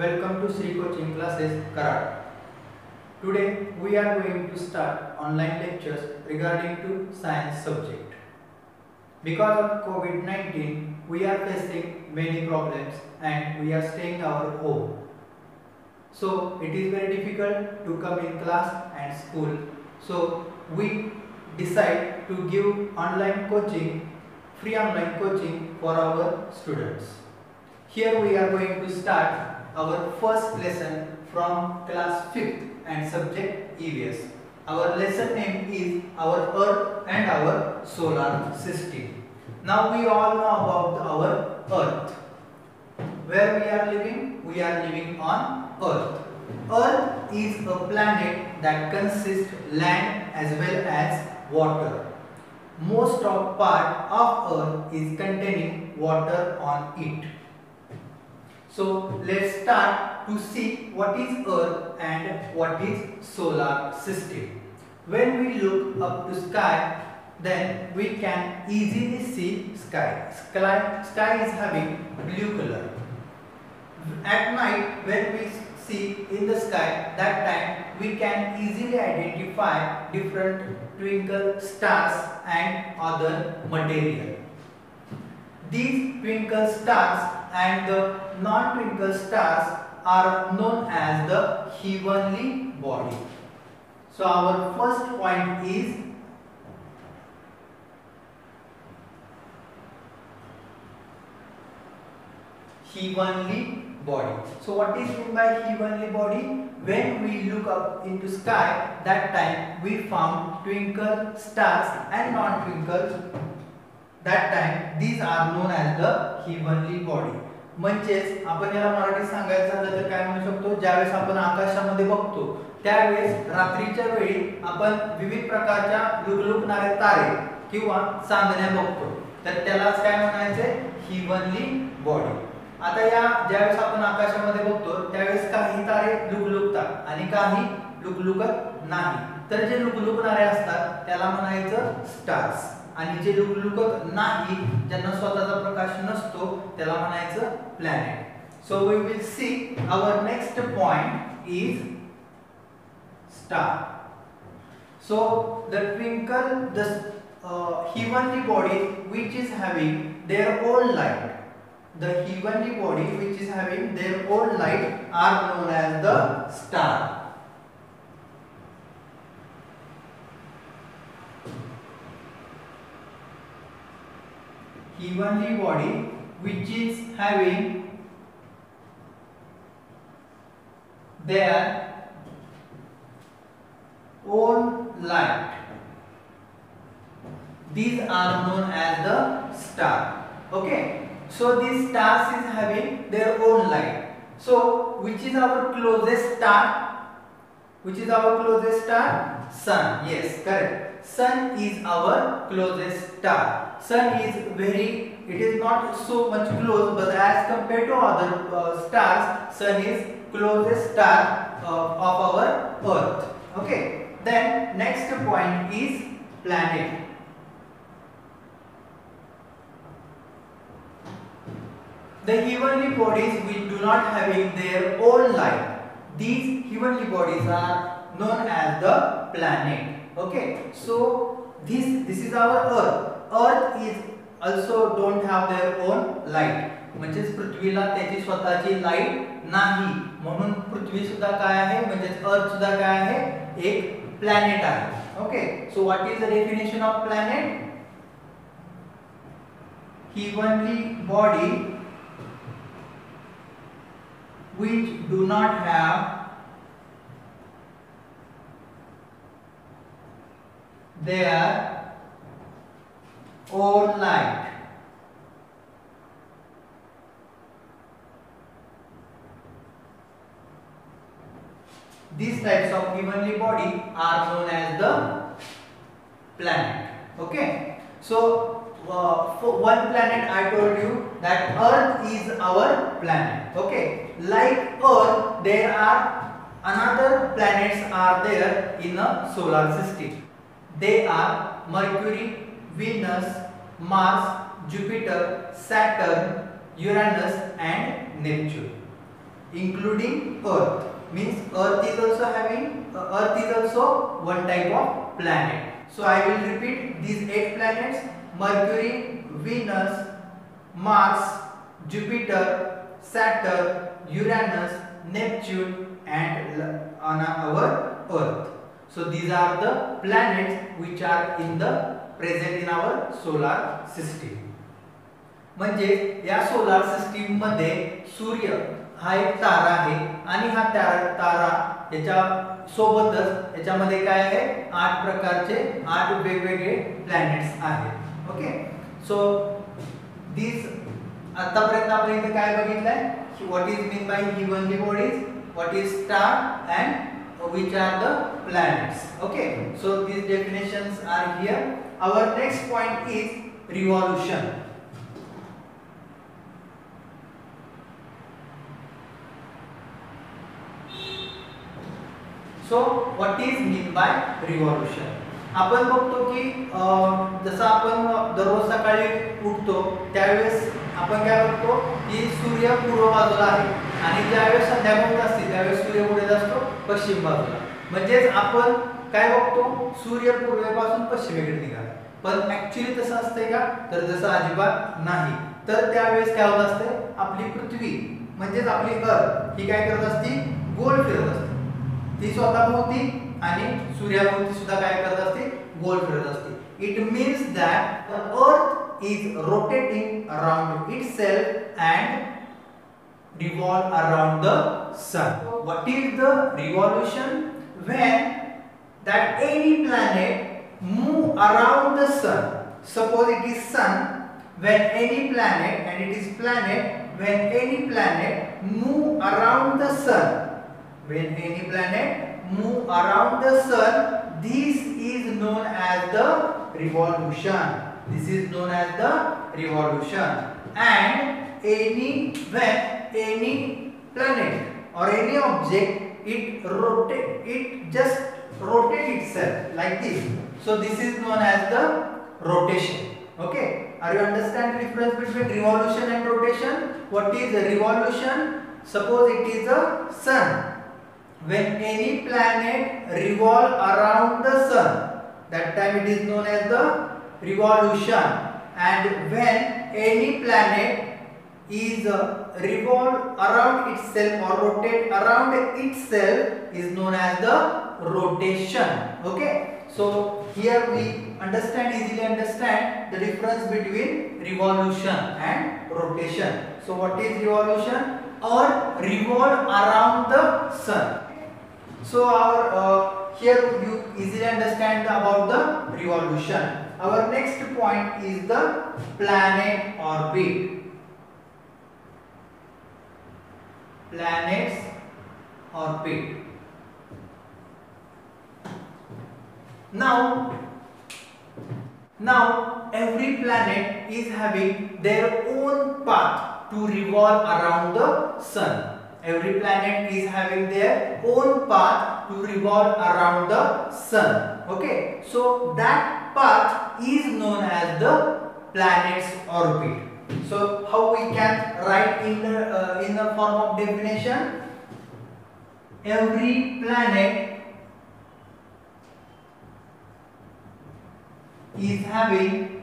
Welcome to Shree Coaching Classes Karad. Today we are going to start online lectures regarding to science subject. Because of COVID-19 we are facing many problems and we are staying our home. So it is very difficult to come in class and school. So we decide to give online coaching, free online coaching for our students. Here we are going to start our first lesson from class 5th and subject EVS. Our lesson name is our earth and our solar system. Now we all know about our earth. Where we are living? We are living on earth. Earth is a planet that consists land as well as water. Most of part of earth is containing water on it. So let's start to see what is earth and what is solar system. When we look up to sky then we can easily see sky. Sky, sky is having blue color. At night when we see in the sky that time we can easily identify different twinkle stars and other material. These twinkle stars and the non-twinkle stars are known as the heavenly body. So our first point is heavenly body. So what is meant by heavenly body? When we look up into sky, that time we found twinkle stars and non-twinkle. That time these are known as the heavenly body म्हणजेच आपण याला मराठी सांगायचं झालं तर काय म्हणू शकतो? ज्यावेळेस आपण आकाशामध्ये बघतो त्यावेळेस रात्रीच्या वेळी आपण विविध प्रकारच्या लुकलुकणारे तारे किंवा चांदण्या बघतो. तर त्यालाच काय म्हणायचे? हिवनली बॉडी आता या ज्यावेळेस आपण आकाशामध्ये बघतो त्यावेळेस काही तारे लुकलुकतात आणि काही लुकलुकत नाही. तर जे लुकलुकणारे असतात त्याला म्हणायचं स्टार्स आणि जे लुकलुकत नाही ज्यांना स्वतःचा प्रकाश नसतो त्याला म्हणायचं planet so we will see our next point is star so the twinkle the heavenly body which is having their old light the heavenly body which is having their old light are known as the star heavenly body which is having their own light. These are known as the star. Okay? So these stars is having their own light. So which is our closest star? Which is our closest star? Sun. Yes correct sun is our closest star. Sun is very it is not so much close but as compared to other uh, stars sun is closest star uh, of our earth. Okay then next point is planet. The heavenly bodies which do not having their own light these heavenly bodies are known as the planet okay, so this this is our earth. Earth is also don't have their own light. म्हणजे पृथ्वीला त्याची स्वतःची light नाही. म्हणून पृथ्वी सुद्धा काय आहे? म्हणजे अर्थ सुद्धा काय आहे? एक प्लॅनेट आहे. Okay so what is the definition of planet he body which do not have their own light. These types of heavenly body are known as the planet. Okay. So uh, for one planet I told you that Earth is our planet. Okay. Like Earth, there are another planets are there in a solar system. They are Mercury, Venus, Mars, Jupiter, Saturn, Uranus and Neptune. including Earth. Means Earth is also having uh, Earth is also one type of planet. So I will repeat these eight planets: Mercury, Venus, Mars, Jupiter, Saturn, Uranus, Neptune, and on our Earth. So these are the planets which are in the present in our solar system. म्हणजे या solar सिस्टीममध्ये सूर्य हा एक तारा आहे आणि हा तारा तारा याच्या सोबतच याच्यामध्ये काय आहे? आठ प्रकारचे आठ वेगवेगळे प्लॅनेट्स आहेत. ओके सो दिस आतापर्यंत आपण इथे काय बघितलंय? What is mean by heavenly bodies what is star and which are the planets okay so these definitions are here our next point is revolution so what is mean by revolution आपण बघतो की जसं आपण दररोज सकाळी उठतो त्यावेळेस आपण काय बघतो की सूर्य पूर्व बाजूला आहे आणि ज्यावेळेस संध्याकाळ असते त्यावेळेस सूर्य उडत असतो पश्चिम बाजूला. म्हणजेच आपण काय बघतो? सूर्य पूर्वेपासून पश्चिमेकडे निघाला. पण ऍक्च्युली तसं असतंय का? तर जसं अजिबात नाही. तर त्यावेळेस काय होत असते आपली पृथ्वी म्हणजेच आपली अर्थ ही काय करत असते? गोल फिरत असते. ती स्वतःभोवती आणि सूर्याभोवती सुद्धा काय करत असते? गोल फिरत असते. It means that the earth is rotating around itself and revolve around the sun. What is the revolution? When that any planet move around the sun. Suppose it is sun. When any planet and it is planet. When any planet move around the sun. When any planet move around the sun. This is known as the revolution. This is known as the revolution. And any when any planet or any object it rotate it just rotate itself like this. So this is known as the rotation. Okay? Are you understand difference between revolution and rotation? What is a revolution? Suppose it is a sun. When any planet revolve around the sun that time it is known as the revolution. And when any planet is revolve around itself or rotate around itself is known as the rotation. Okay? So here we understand easily understand the difference between revolution and rotation. So what is revolution? Or revolve around the sun. So our uh, here you easily understand about the revolution. Our next point is the planet orbit planets orbit. Now, now every planet is having their own path to revolve around the sun. Every planet is having their own path to revolve around the sun. Okay, so that path is known as the planet's orbit. So how we can write in the uh, in the form of definition? Every planet is having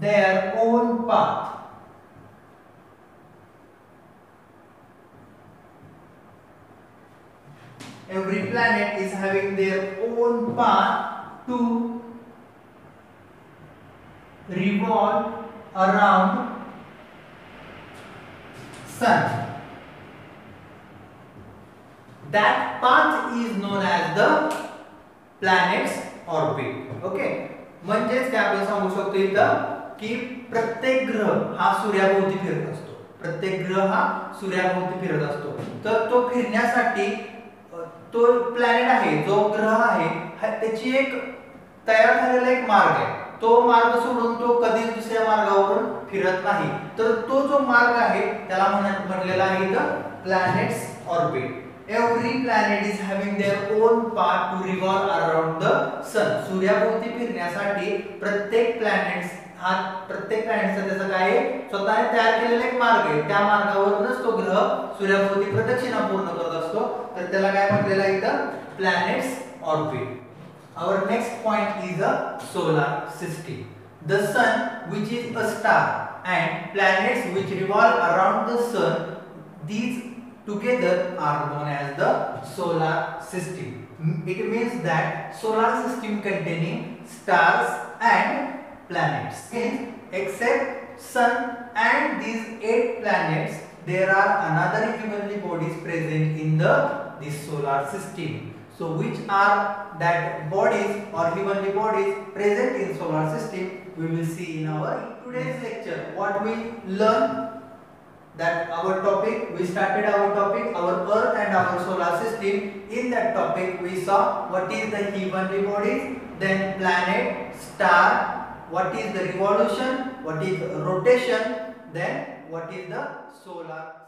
their own path. Every planet is having their own path to revolve around sun. That path is known as the planet's orbit. Okay. म्हणजेच काय आपण सांगू शकतो इथं की प्रत्येक ग्रह हा सूर्याभोवती फिरत असतो प्रत्येक ग्रह हा सूर्याभोवती फिरत असतो तर तो फिरण्यासाठी तो प्लॅनेट आहे जो ग्रह आहे त्याची एक तयार झालेला एक मार्ग आहे तो मार्ग सोडून तो कधीच दुसऱ्या मार्गावरून फिरत नाही. तर तो जो मार्ग आहे त्याला म्हणलेला आहे इथं planets orbit every planet is having their own part to revolve around the sun सूर्याभोवती फिरण्यासाठी प्रत्येक प्लॅनेट्स हा प्रत्येक प्लॅनेटचा त्याचा काय आहे? स्वतःने तयार केलेला एक मार्ग आहे. त्या मार्गावरूनच तो ग्रह सूर्याभोवती प्रदक्षिणा पूर्ण करत असतो. तर त्याला काय म्हटलेलं आहे इथं? Planets orbit our next point is the solar system. The sun which is a star and planets which revolve around the sun these together are known as the solar system. It means that solar system containing stars and planets. Except sun and these eight planets there are another heavenly bodies present in the this solar system so which are that bodies or heavenly bodies present in solar system we will see in our today's lecture. What we learn that our topic we started our topic our earth and our solar system. In that topic we saw what is the heavenly bodies then planet star what is the revolution what is rotation then what is the solar system